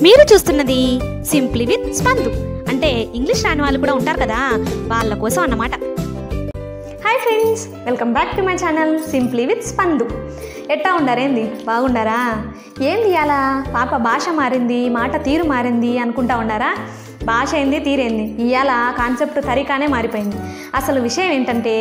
మీరు చూస్తున్నది simply with Spandu అంటే ఇంగ్లీష్ రాని వాళ్ళు కూడా ఉంటారు కదా వాళ్ళ కోసం అన్నమాట. Hi friends welcome back to my channel simply with Spandu ఎట్టా ఉండారేంది బాగుండారా ఏంది అలా? పాప భాష మారింది మాట తీరు మారింది అనుకుంటా ఉండారా భాష అయింది తీరేంది ఇవాళ కాన్సెప్ట్ తరికానే మారిపోయింది. అసలు విషయం ఏంటంటే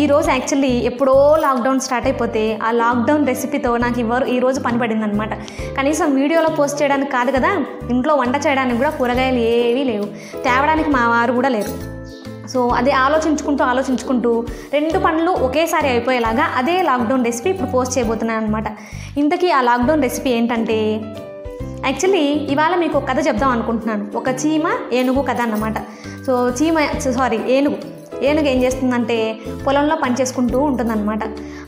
ఈరోజు యాక్చువల్లీ ఎప్పుడో లాక్డౌన్ స్టార్ట్ అయిపోతే ఆ లాక్డౌన్ రెసిపీతో నాకు ఇవ్వరు ఈరోజు పని పడింది అనమాట కనీసం వీడియోలో పోస్ట్ చేయడానికి కాదు కదా ఇంట్లో వంట చేయడానికి కూడా కూరగాయలు ఏవీ లేవు. తేవడానికి మా వారు కూడా లేరు. సో అదే ఆలోచించుకుంటూ ఆలోచించుకుంటూ రెండు పనులు ఒకేసారి అయిపోయేలాగా అదే లాక్డౌన్ రెసిపీ ఇప్పుడు పోస్ట్ చేయబోతున్నాను అనమాట ఇంతకీ ఆ లాక్డౌన్ రెసిపీ ఏంటంటే యాక్చువల్లీ ఇవాళ మీకు ఒక కథ చెప్దాం అనుకుంటున్నాను. ఒక చీమ ఏనుగు కథ అన్నమాట. సో చీమ సారీ ఏనుగు. ఏనుగు ఏం చేస్తుందంటే పొలంలో పని చేసుకుంటూ ఉంటుందన్నమాట.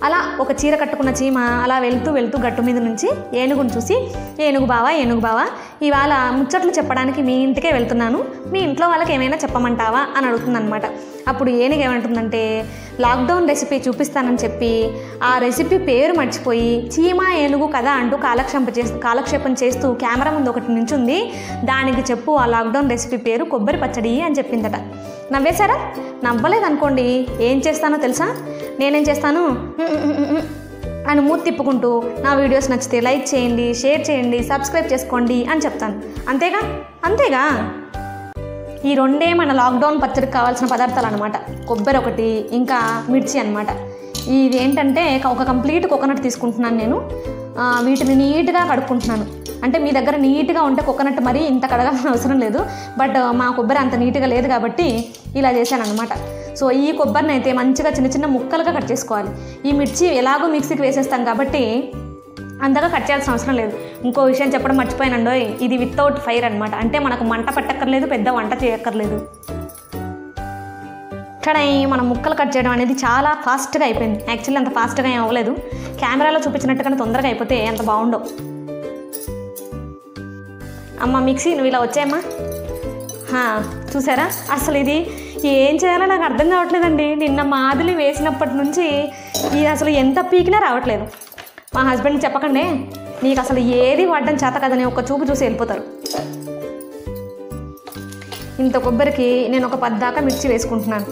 అలా ఒక చీర కట్టుకున్న చీమ అలా వెళ్తూ వెళ్తూ గట్టు మీద నుంచి ఏనుగును చూసి ఏనుగు బావా ఏనుగు బావా ఇవాళ ముచ్చట్లు చెప్పడానికి మీ ఇంటికే వెళ్తున్నాను. మీ ఇంట్లో వాళ్ళకి ఏమైనా చెప్పమంటావా? అని అడుగుతుందన్నమాట. అప్పుడు ఏనుగు ఏమంటుందంటే లాక్డౌన్ రెసిపీ చూపిస్తానని చెప్పి ఆ రెసిపీ పేరు మర్చిపోయి చీమా ఏనుగు కదా అంటూ కాలక్షేపం చేస్తూ కాలక్షేపం చేస్తూ కెమెరా ముందు ఒకటి నించుంది. దానికి చెప్పు ఆ లాక్డౌన్ రెసిపీ పేరు కొబ్బరి పచ్చడి అని చెప్పిందట. నవ్వేశారా? నవ్వలేదనుకోండి ఏం చేస్తానో తెలుసా? నేనేం చేస్తాను? అని మూతి తిప్పుకుంటూ నా వీడియోస్ నచ్చితే లైక్ చేయండి షేర్ చేయండి సబ్స్క్రైబ్ చేసుకోండి అని చెప్తాను. అంతేగా? అంతేగా? ఈ రెండే మన లాక్డౌన్ పచ్చడికి కావాల్సిన పదార్థాలు అనమాట కొబ్బరి ఒకటి ఇంకా మిర్చి అనమాట ఇది ఏంటంటే ఒక కంప్లీట్ కోకోనట్ తీసుకుంటున్నాను నేను. వీటిని నీట్గా కడుక్కుంటున్నాను. అంటే మీ దగ్గర నీట్గా ఉంటే కోకోనట్ మరీ ఇంత కడగాల్సిన అవసరం లేదు. బట్ మా కొబ్బరి అంత నీట్గా లేదు కాబట్టి ఇలా చేశాను అనమాట సో ఈ కొబ్బరిని అయితే మంచిగా చిన్న చిన్న ముక్కలుగా కట్ చేసుకోవాలి. ఈ మిర్చి ఎలాగో మిక్సీకి వేసేస్తాం కాబట్టి అంతగా కట్ చేయాల్సిన అవసరం లేదు. ఇంకో విషయం చెప్పడం మర్చిపోయినండో ఇది వితౌట్ ఫైర్ అనమాట అంటే మనకు మంట పట్టక్కర్లేదు పెద్ద వంట చేయక్కర్లేదు. ఇక్కడ మనం ముక్కలు కట్ చేయడం అనేది చాలా ఫాస్ట్గా అయిపోయింది. యాక్చువల్లీ అంత ఫాస్ట్గా ఏం అవ్వలేదు. కెమెరాలో చూపించినట్టుగానే తొందరగా అయిపోతే అంత బాగుండవు. అమ్మ మిక్సీ నువ్వు ఇలా వచ్చాయమ్మా. చూసారా? అసలు ఇది ఏం చేయాలో నాకు అర్థం కావట్లేదండి. నిన్న మాదిలి వేసినప్పటి నుంచి ఇది అసలు ఎంత పీకినా రావట్లేదు. మా హస్బెండ్కి చెప్పకండి. నీకు అసలు ఏది వాడడం చేత కదని ఒక చూపు చూసి వెళ్ళిపోతారు. ఇంత కొబ్బరికి నేను ఒక పద్దాకా మిర్చి వేసుకుంటున్నాను.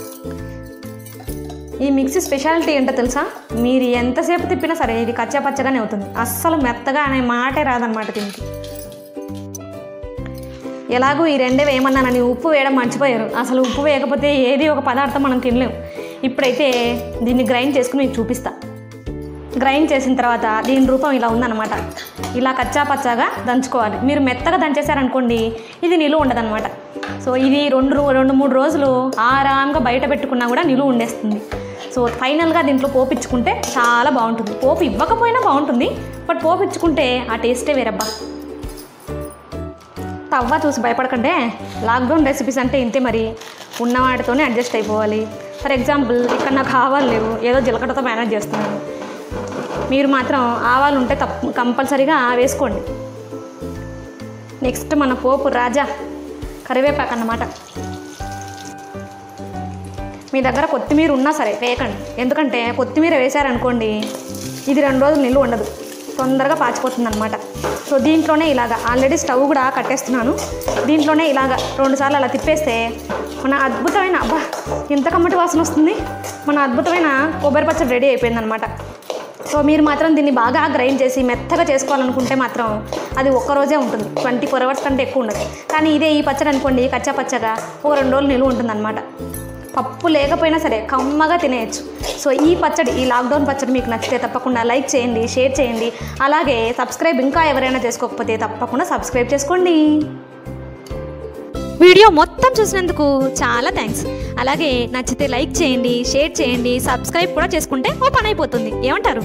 ఈ మిక్సీ స్పెషాలిటీ ఏంటో తెలుసా? మీరు ఎంతసేపు తిప్పినా సరే ఇది కచ్చా పచ్చగానే అవుతుంది. అస్సలు మెత్తగా అనే మాటే రాదనమాట దీనికి. ఎలాగూ ఈ రెండే వేయమన్నానని ఉప్పు వేయడం మర్చిపోయారు. అసలు ఉప్పు వేయకపోతే ఏది ఒక పదార్థం మనం తినలేము ఇప్పుడైతే దీన్ని గ్రైండ్ చేసుకుని మీకు చూపిస్తాను గ్రైండ్ చేసిన తర్వాత దీని రూపం ఇలా ఉందన్నమాట. ఇలా కచ్చా పచ్చాగా దంచుకోవాలి. మీరు మెత్తగా దంచేశారనుకోండి ఇది నిలువ ఉండదన్నమాట. సో ఇది రెండు రెండు మూడు రోజులు ఆరాంగా బయట పెట్టుకున్నా కూడా నిలువ ఉండేస్తుంది. సో ఫైనల్గా దీంట్లో పోపించుకుంటే చాలా బాగుంటుంది. పోపు ఇవ్వకపోయినా బాగుంటుంది. బట్ పోపించుకుంటే ఆ టేస్టే వేరబ్బా. తవ్వ చూసి భయపడకంటే లాక్డౌన్ రెసిపీస్ అంటే ఇంతే మరి. ఉన్నవాటితోనే అడ్జస్ట్ అయిపోవాలి. ఫర్ ఎగ్జాంపుల్ ఇక్కడ నాకు కావాలి లేవు. ఏదో జీలకర్రతో మేనేజ్ చేస్తున్నాను. మీరు మాత్రం ఆవాలు ఉంటే తప్ప కంపల్సరీగా వేసుకోండి. నెక్స్ట్ మన పోపు రాజా కరివేపాకు అన్నమాట. మీ దగ్గర కొత్తిమీర ఉన్నా సరే వేయకండి. ఎందుకంటే కొత్తిమీర వేశారనుకోండి ఇది రెండు రోజులు నిల్వ ఉండదు. తొందరగా పాచిపోతుంది అనమాట సో దీంట్లోనే ఇలాగా ఆల్రెడీ స్టవ్ కూడా కట్టేస్తున్నాను. దీంట్లోనే ఇలాగా రెండుసార్లు అలా తిప్పేస్తే మన అద్భుతమైన అబ్బా ఎంత కమ్మటి వాసన వస్తుంది. మన అద్భుతమైన కొబ్బరి పచ్చడి రెడీ అయిపోయిందనమాట సో మీరు మాత్రం దీన్ని బాగా గ్రైండ్ చేసి మెత్తగా చేసుకోవాలనుకుంటే మాత్రం అది ఒక్క రోజే ఉంటుంది. ట్వంటీ ఫోర్ అవర్స్ కంటే ఎక్కువ ఉండదు. కానీ ఇదే ఈ పచ్చడి అనుకోండి కచ్చా పచ్చగా ఓ రెండు రోజులు నిలువ ఉంటుందన్నమాట. పప్పు లేకపోయినా సరే కమ్మగా తినేయచ్చు. సో ఈ పచ్చడి ఈ లాక్డౌన్ పచ్చడి మీకు నచ్చితే తప్పకుండా లైక్ చేయండి షేర్ చేయండి. అలాగే సబ్స్క్రైబ్ ఇంకా ఎవరైనా చేసుకోకపోతే తప్పకుండా సబ్స్క్రైబ్ చేసుకోండి. వీడియో మొత్తం చూసినందుకు చాలా థ్యాంక్స్ అలాగే నచ్చితే లైక్ చేయండి షేర్ చేయండి సబ్స్క్రైబ్ కూడా చేసుకుంటే ఓ పని అయిపోతుంది. ఏమంటారు?